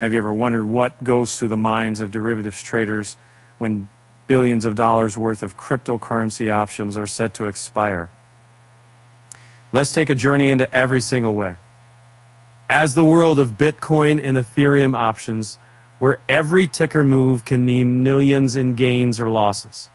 Have you ever wondered what goes through the minds of derivatives traders when billions of dollars worth of cryptocurrency options are set to expire? Let's take a journey into every single way. As the world of Bitcoin and Ethereum options, where every ticker move can mean millions in gains or losses.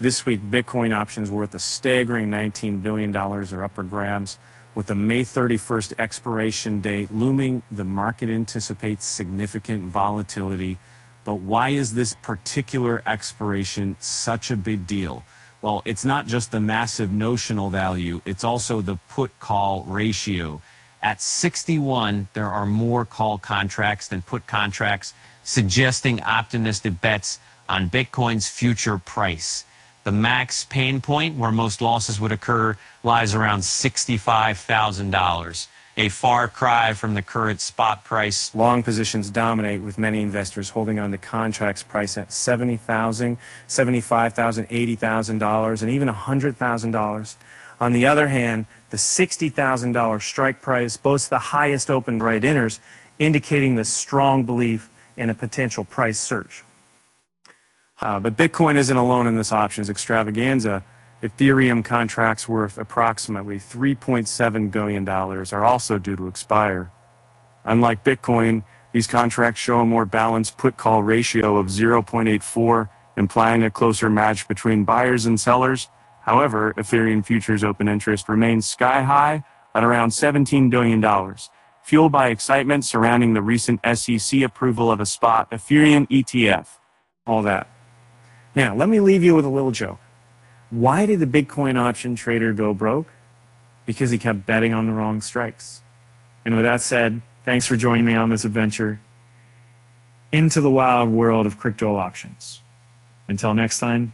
This week, Bitcoin options worth a staggering $19 billion are up for grabs. With the May 31st expiration date looming, the market anticipates significant volatility. But why is this particular expiration such a big deal? Well, it's not just the massive notional value, it's also the put call ratio. At 61, there are more call contracts than put contracts, suggesting optimistic bets on Bitcoin's future price. The max pain point where most losses would occur lies around $65,000, a far cry from the current spot price. Long positions dominate with many investors holding on to contracts priced at $70,000, $75,000, $80,000, and even $100,000. On the other hand, the $60,000 strike price boasts the highest open interest, indicating the strong belief in a potential price surge. Uh, but Bitcoin isn't alone in this options extravaganza. Ethereum contracts worth approximately $3.7 billion are also due to expire. Unlike Bitcoin, these contracts show a more balanced put-call ratio of 0.84, implying a closer match between buyers and sellers. However, Ethereum futures open interest remains sky high at around $17 billion, fueled by excitement surrounding the recent SEC approval of a spot Ethereum ETF. All that. Now, let me leave you with a little joke. Why did the Bitcoin option trader go broke? Because he kept betting on the wrong strikes. And with that said, thanks for joining me on this adventure into the wild world of crypto options. Until next time,